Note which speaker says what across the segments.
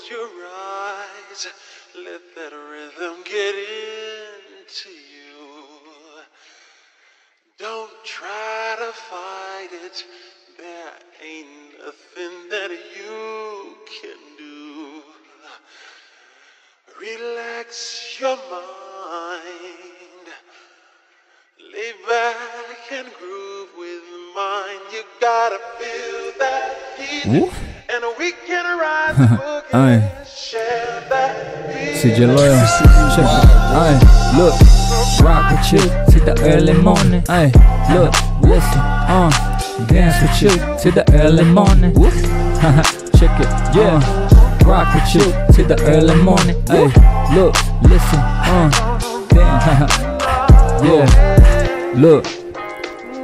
Speaker 1: Close your eyes, let that rhythm get into you. Don't try to fight it, there ain't nothing that you can do. Relax your mind, lay back and groove with mine. You gotta feel that heat.
Speaker 2: Ooh.
Speaker 1: And we can ride
Speaker 2: Aye.
Speaker 1: and share that
Speaker 2: CJ. Loyal. Check. Aye, look. Rock with you to the early morning. Aye, look, listen, uh. Dance with you to the early morning. Check it, yeah. Rock with you to the early morning. Aye, look, listen, uh. Damn, yeah. Look.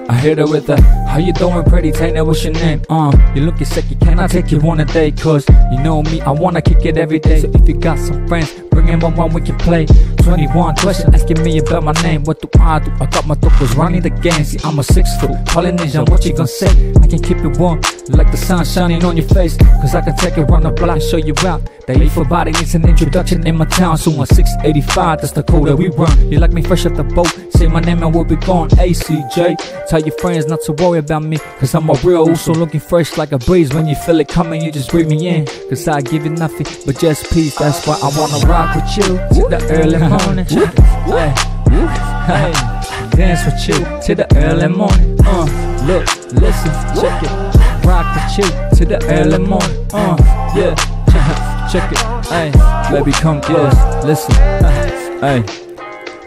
Speaker 2: I hit her with a How you doing pretty Taylor what's your name? Uh you looking sexy can I take you on a date cause you know me I wanna kick it every day. So if you got some friends bring them on one we can play. 21 question asking me about my name. What do I do? I got my tocos running the game. See I'm a six foot Polynesian what you gonna say? I can keep it warm like the sun shining on your face. Cause I can take it round the block show you out. The E for body needs an introduction in my town. So on 685 that's the code that we run. You like me fresh off the boat say my name and we'll be gone. ACJ tell your friends not to worry about me cause I'm a real so looking fresh like a breeze. When you feel it coming you just breathe me in. Cause I give you nothing but just peace that's why I wanna rock with you. To the early morning. Hey, hey, dance with you to the early morning. Uh, look listen check it. Rock with you to the early morning. Uh, yeah. Check it. Hey, baby come close. Listen. Hey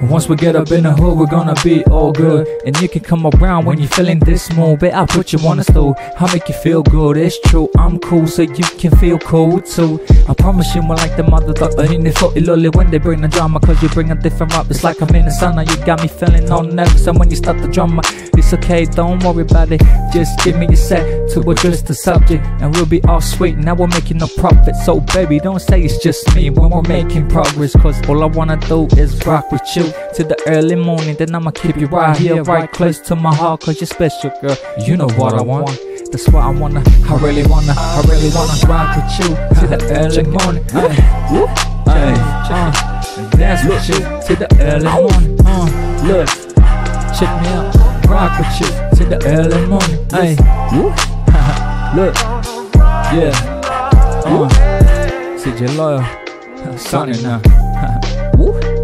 Speaker 2: once we get up in the hood, we're gonna be all good. And you can come around when you're feeling this mood. Bet I'll put you on the stool. I'll make you feel good, it's true. I'm cool, so you can feel cool too. I promise you, more like the mother doctor in the foot lolly when they bring the drama. Cause you bring a different rap. It's like I'm in the sun, now you got me feeling all nervous. And when you start the drama, it's okay, don't worry about it. Just give me a set to address the subject, and we'll be all sweet. Now we're making a profit. So, baby, don't say it's just me when we're making progress. Cause all I wanna do is rock with you to the early morning. Then I'ma keep you right here, right close to my heart. Cause you're special, girl. You know what I want. That's why I wanna, I really wanna, I really wanna rock with you to the early morning. Hey, hey, uh, dance with you to the early morning. Uh, look, check me out, rock with you to the early morning. Hey, look, yeah, uh, CJ Loyal, Sonny now.